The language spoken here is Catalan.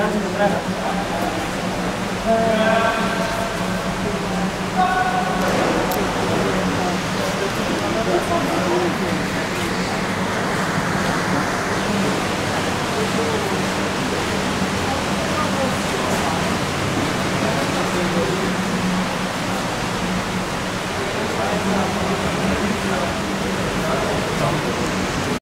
ciutadans democràtics.